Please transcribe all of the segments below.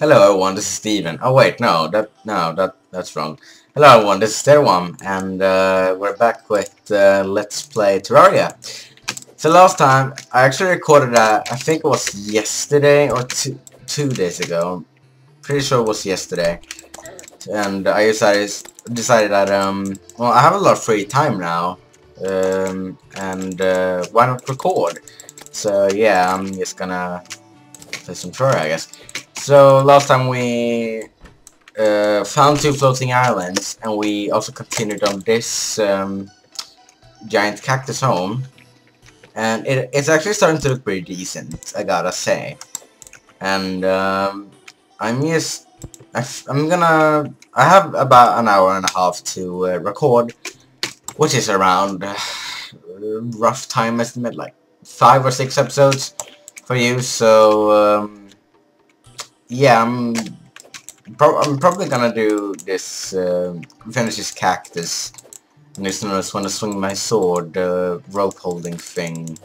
Hello everyone, this is Steven. Oh wait, no, that no, that that's wrong. Hello everyone, this is Stairworm, and uh, we're back with uh, Let's Play Terraria. So last time, I actually recorded that, I think it was yesterday or two, two days ago. Pretty sure it was yesterday. And I decided, decided that, um, well, I have a lot of free time now. Um, and uh, why not record? So yeah, I'm just gonna play some Terraria, I guess. So last time we uh, found two floating islands, and we also continued on this um, giant cactus home. And it, it's actually starting to look pretty decent, I gotta say. And um, I'm just, I am gonna, I have about an hour and a half to uh, record, which is around uh, rough time estimate, like five or six episodes for you. So. Um, yeah, I'm, pro I'm probably gonna do this, uh, finish this cactus. And as soon as I want to swing my sword, the rope holding thing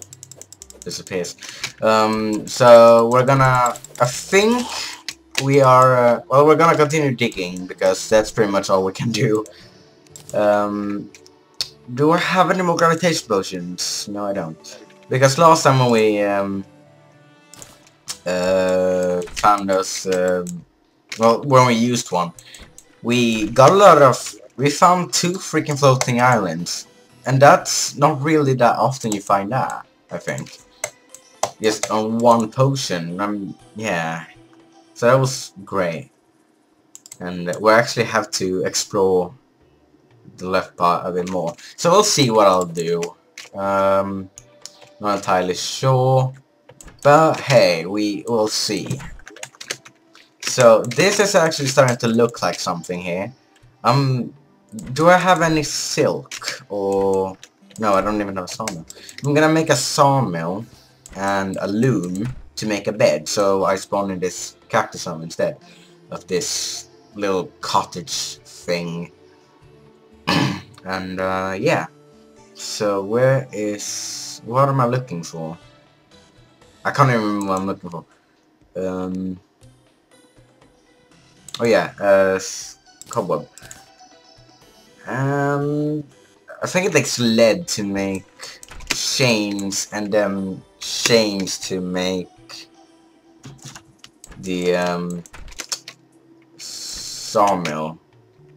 disappears. Um, so we're gonna, I think we are, uh, well we're gonna continue digging because that's pretty much all we can do. Um, do I have any more gravitation potions? No I don't. Because last time when we, um, uh, found us, uh, well, when we used one, we got a lot of, we found two freaking floating islands. And that's not really that often you find that, I think. Just on one potion, um, yeah. So that was great. And we actually have to explore the left part a bit more. So we'll see what I'll do. Um, not entirely sure. But hey, we will see. So this is actually starting to look like something here. Um, do I have any silk or no? I don't even have a sawmill. I'm gonna make a sawmill and a loom to make a bed. So I spawn in this cactus home instead of this little cottage thing. and uh, yeah. So where is what am I looking for? I can't even remember what I'm looking for. Um, oh yeah, uh, cobweb. Um, I think it takes lead to make chains, and then chains to make the um, sawmill.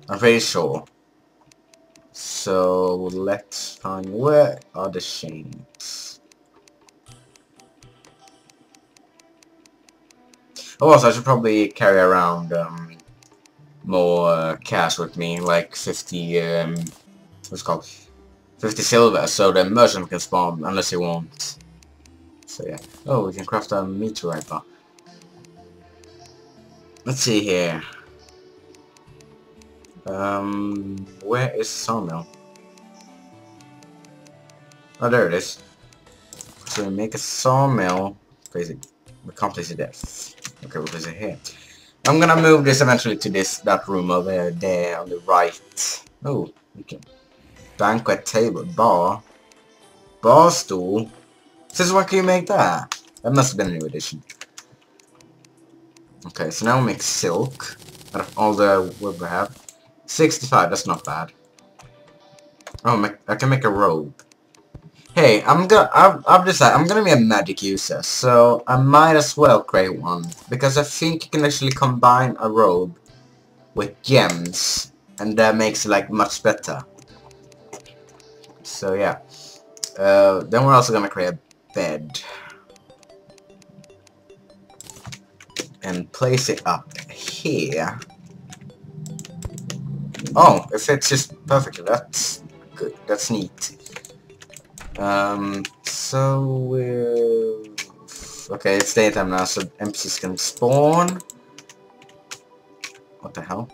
I'm pretty sure. So let's find where are the chains. Also, I should probably carry around um, more uh, cash with me, like 50, um, what's called, 50 silver, so the merchant can spawn, unless he won't. So yeah. Oh, we can craft a meteorite bar. Let's see here. Um, where is sawmill? Oh, there it is. So we make a sawmill. Crazy. We can't place it there. Okay, is it here? I'm gonna move this eventually to this that room over there on the right. Oh, okay. Banquet table, bar, bar stool. Since when can you make that? That must have been a new addition. Okay, so now we make silk out of all the wood we have. 65, that's not bad. Oh, I can make a robe. Hey, I'm gonna, I've, I've decided, I'm gonna be a magic user, so I might as well create one, because I think you can actually combine a robe with gems, and that makes it, like, much better. So, yeah. Uh, then we're also gonna create a bed. And place it up here. Oh, it fits just perfectly, that's good, that's neat. Um, so, uh, okay, it's daytime now, so NPCs can spawn. What the hell?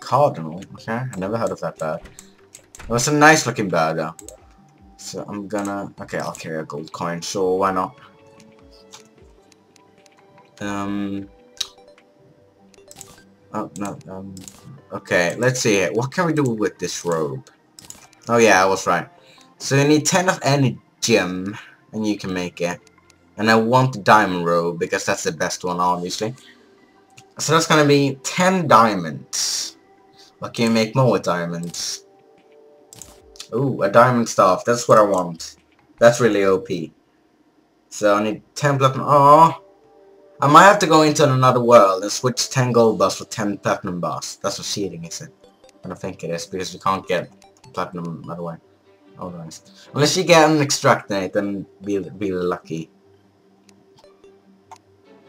Cardinal, okay, I never heard of that bird. It was a nice looking bird though. So I'm gonna, okay, I'll carry a gold coin, sure, why not? Um, oh, no, um, okay, let's see, what can we do with this robe? Oh yeah, I was right. So you need 10 of any gem, and you can make it. And I want the diamond robe, because that's the best one, obviously. So that's gonna be 10 diamonds. What can you make more with diamonds? Ooh, a diamond staff. That's what I want. That's really OP. So I need 10 platinum. Oh, I might have to go into another world and switch 10 gold bars for 10 platinum bars. That's what cheating is it? I don't think it is because you can't get platinum otherwise. Otherwise. Unless you get an extractinator, then be really lucky.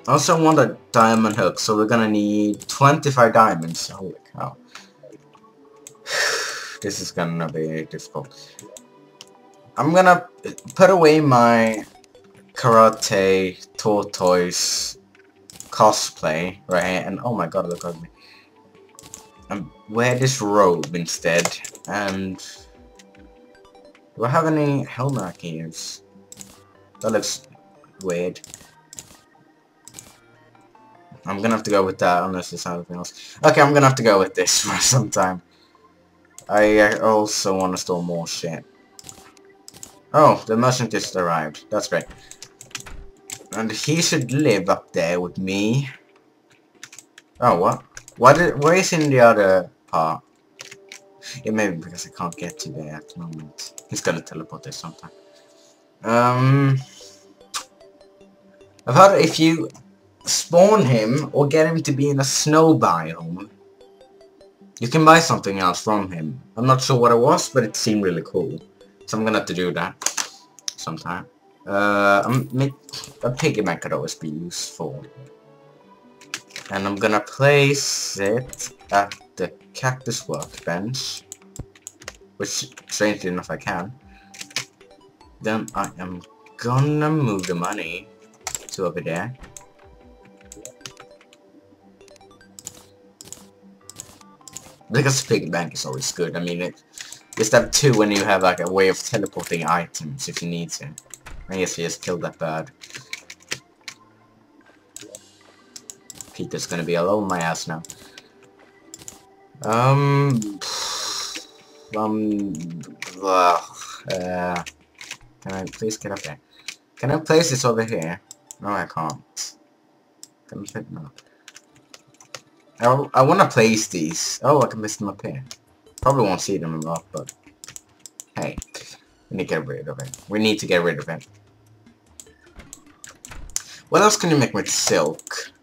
I also want a diamond hook, so we're gonna need 25 diamonds. Holy cow. this is gonna be difficult. I'm gonna put away my karate tortoise cosplay, right? Here, and oh my god, look at me. And wear this robe instead. And do I have any can use? That looks weird. I'm gonna have to go with that unless there's something else. Okay, I'm gonna have to go with this for some time. I uh, also want to store more shit. Oh, the merchant just arrived. That's great. And he should live up there with me. Oh, what? Why did, where is in the other part? It may be because I can't get to there at the moment. He's gonna teleport there sometime. Um, I've heard if you spawn him or get him to be in a snow biome, you can buy something else from him. I'm not sure what it was, but it seemed really cool. So I'm gonna have to do that sometime. Uh, a piggy bank could always be useful. And I'm gonna place it at the cactus workbench. Which, strangely enough, I can. Then I am gonna move the money to over there. Because piggy bank is always good. I mean, it just have two when you have like a way of teleporting items if you need to. I guess we just killed that bird. PETA's gonna be all over my ass now. Um... Um... Ugh, uh, can I please get up there? Can I place this over here? No, I can't. Can I fit? No. I, I want to place these. Oh, I can place them up here. Probably won't see them lot, but... Hey. We need to get rid of it. We need to get rid of it. What else can you make with silk?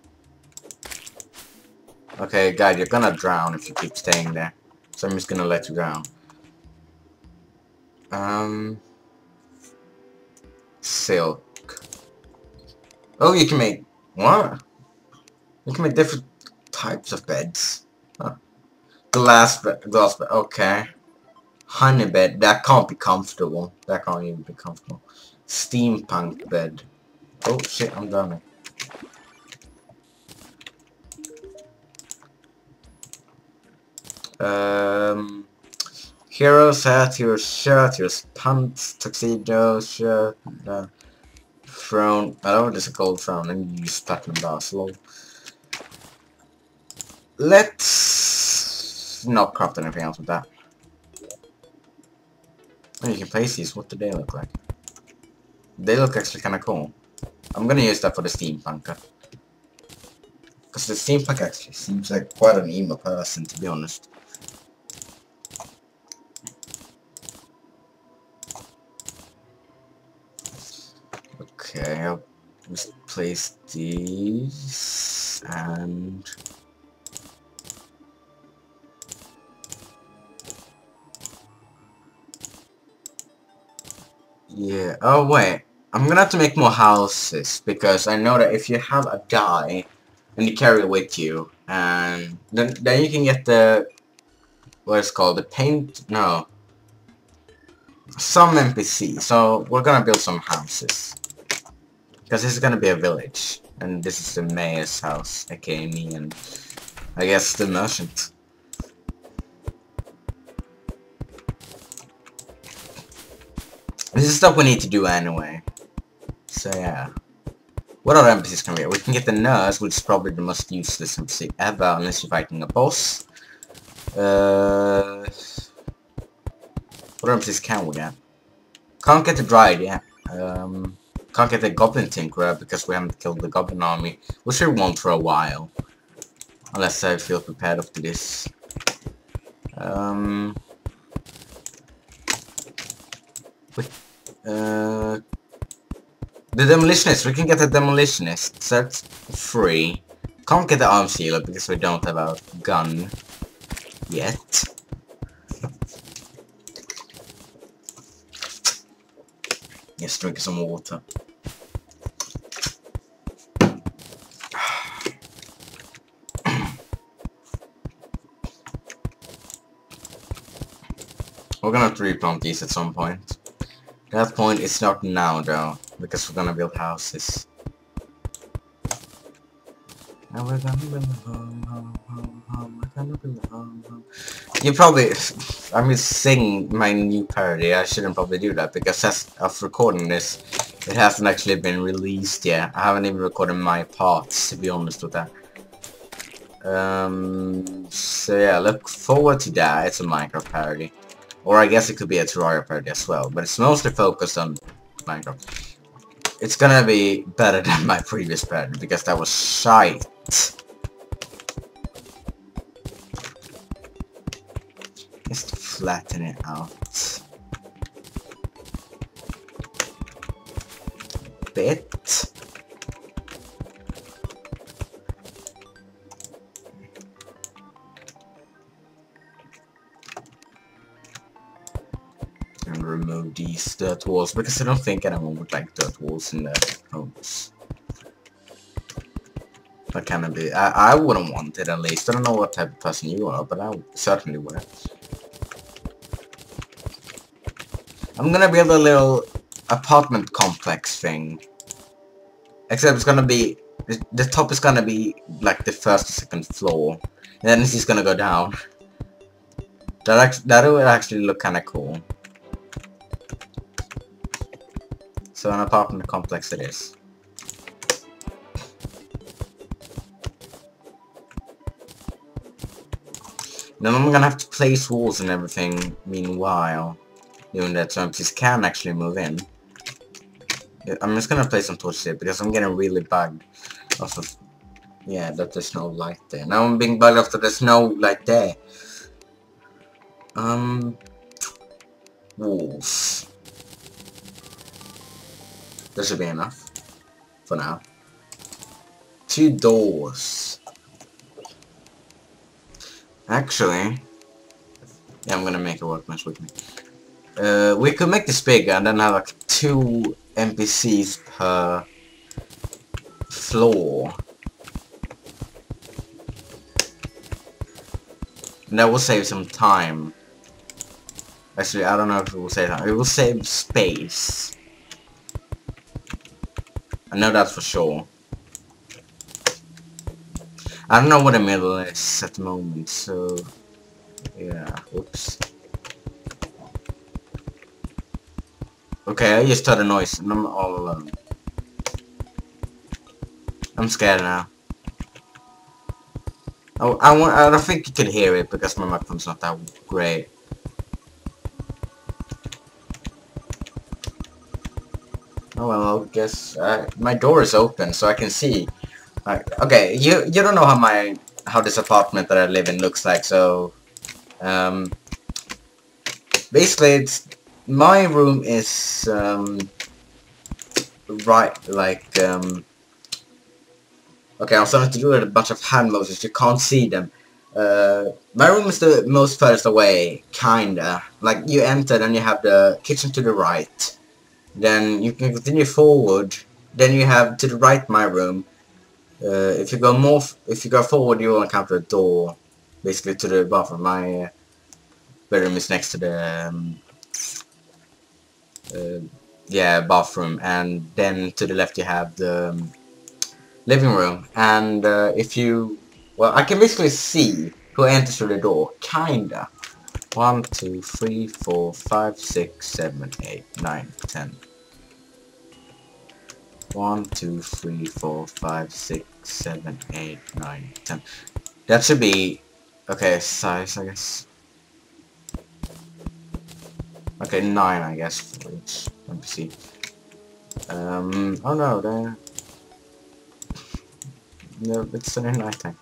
Okay, guys, you're gonna drown if you keep staying there. So I'm just gonna let you drown. Um... Silk. Oh, you can make... What? You can make different types of beds. Huh. Glass bed, glass bed, okay. Honey bed, that can't be comfortable. That can't even be comfortable. Steampunk bed. Oh shit, I'm done. Um, heroes hat, heroes shirt, heroes pants, tuxedo, shirt, uh, throne. I don't know there's a gold throne and use platinum bars. Lol. Let's not craft anything else with that. Oh, you can place these. What do they look like? They look actually kind of cool. I'm gonna use that for the steampunker. Because the steampunk actually seems like quite an emo person, to be honest. Okay, I'll just place these and Yeah. Oh, wait. I'm gonna have to make more houses, because I know that if you have a dye, and you carry it with you, and then, then you can get the, what is called, the paint, no, some NPC, so we're gonna build some houses. Because this is gonna be a village, and this is the mayor's house, aka me, and I guess the merchant. This is stuff we need to do anyway. So yeah. What other NPCs can we get? We can get the nurse, which is probably the most useless NPC ever, unless you're fighting a boss. Uh, what NPCs can we get? Can't get the Dryad yeah. Um, can't get the Goblin Tinkerer because we haven't killed the Goblin army, which we won't for a while. Unless I feel prepared after this. Um... Uh... The demolitionist, we can get the demolitionist. So that's free. Can't get the arms dealer because we don't have a gun yet. Just drink some water. We're gonna have to these at some point. That point is not now though, because we're gonna build houses. And we're gonna build a home, home, home, home, we're gonna build a home, home. You probably, I'm just sing my new parody, I shouldn't probably do that, because as of recording this, it hasn't actually been released yet. I haven't even recorded my parts, to be honest with that. Um, so yeah, look forward to that, it's a Minecraft parody. Or I guess it could be a Terraria parody as well, but it's mostly focused on Minecraft. It's gonna be better than my previous parody, because that was shite. Just flatten it out. Bit. Walls because I don't think anyone would like dirt walls in their homes. That kind of be. I, I wouldn't want it at least. I don't know what type of person you are, but I certainly wouldn't. I'm gonna build a little apartment complex thing. Except it's gonna be the top is gonna be like the first or second floor. And then it's just gonna go down. That, that would actually look kinda cool. So an apartment complex it is. Then I'm gonna have to place walls and everything meanwhile. Doing that so NPCs can actually move in. I'm just gonna place some torches here because I'm getting really bugged off of yeah, that there's no light there. Now I'm being bugged after there's no light there. Um walls. That should be enough. For now. Two doors. Actually, yeah, I'm gonna make a workbench with me. Uh, we could make this bigger and then have like two NPCs per floor. And that will save some time. Actually, I don't know if it will save time. It will save space. I know that's for sure. I don't know what the middle is at the moment, so... Yeah, oops. Okay, I just heard a noise and I'm all alone. I'm scared now. Oh, I want. I don't think you can hear it because my microphone's not that great. Oh well, I guess uh, my door is open, so I can see. Uh, okay, you you don't know how my how this apartment that I live in looks like, so um, basically, it's my room is um, right like um, okay. I'm starting to do a bunch of hand motions. You can't see them. Uh, my room is the most furthest away, kinda. Like you enter, and you have the kitchen to the right then you can continue forward. Then you have to the right my room. Uh, if you go more, if you go forward, you will encounter a door, basically to the bathroom. My uh, bedroom is next to the um, uh, yeah bathroom, and then to the left you have the um, living room. And uh, if you, well, I can basically see who enters through the door, kinda. 1, 2, 3, 4, 5, 6, 7, 8, 9, 10. 1, 2, 3, 4, 5, 6, 7, 8, 9, 10. That should be, okay, size, I guess. Okay, 9, I guess, for each NPC. Um, oh no, there. No, it's still in nighttime.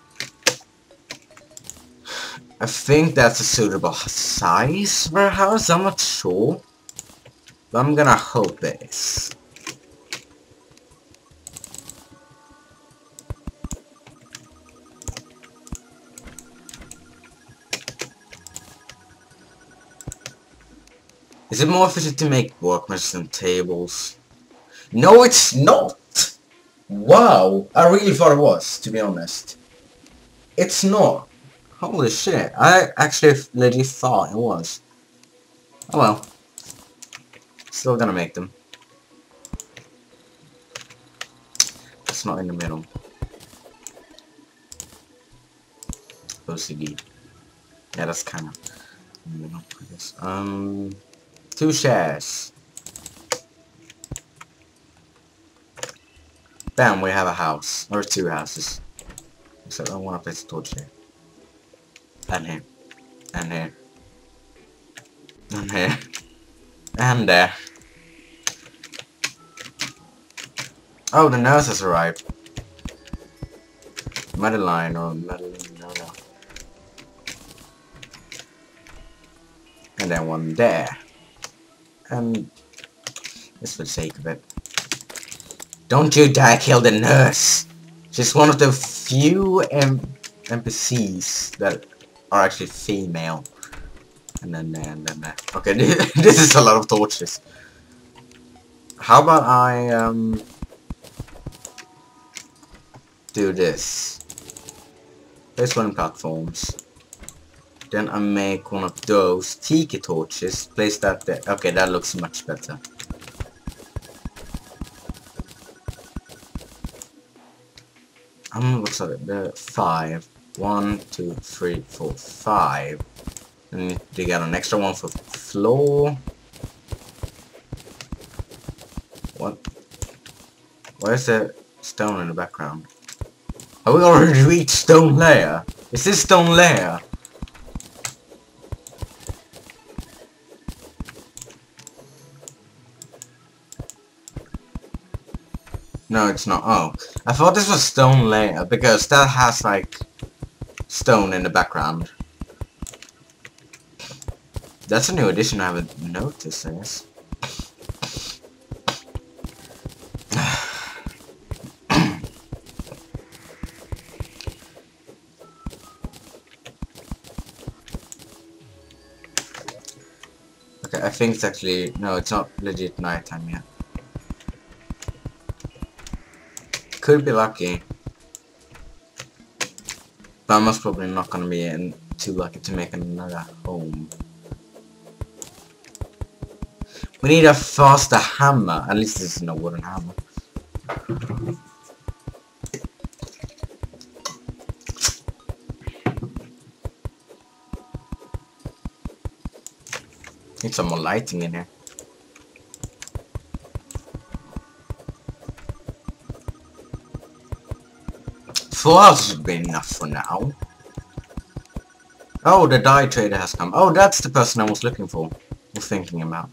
I think that's a suitable size for a house. I'm not sure. But I'm gonna hope it is. Is it more efficient to make workbenches than tables? No, it's not! Wow! I really thought it was, to be honest. It's not. Holy shit. I actually legit thought it was. Oh well. Still gonna make them. It's not in the middle. OCD. Yeah, that's kind of... Um... Two shares. Bam, we have a house. Or two houses. Except I want to place a torch here. And here. And here. And here. And there. Oh, the nurse has arrived. Madeline or Madeline, no, no. And then one there And just for the sake of it. Don't you dare kill the nurse! She's one of the few NPCs that are actually female. And then, and then, uh, okay, this is a lot of torches. How about I, um, do this? Place one platforms. Then I make one of those tiki torches. Place that there. Okay, that looks much better. I'm um, what's that? The five. One, two, three, four, five. And you get an extra one for floor. What? Why is there stone in the background? Have we already reached stone layer? Is this stone layer? No, it's not. Oh, I thought this was stone layer because that has like stone in the background. That's a new addition I haven't noticed, I guess. okay, I think it's actually... No, it's not legit nighttime yet. Could be lucky. But I'm most probably not gonna be in too lucky to make another home. We need a faster hammer. At least this is no wooden hammer. Need some more lighting in here. Should be enough for now. Oh, the dye trader has come. Oh, that's the person I was looking for. Or thinking about.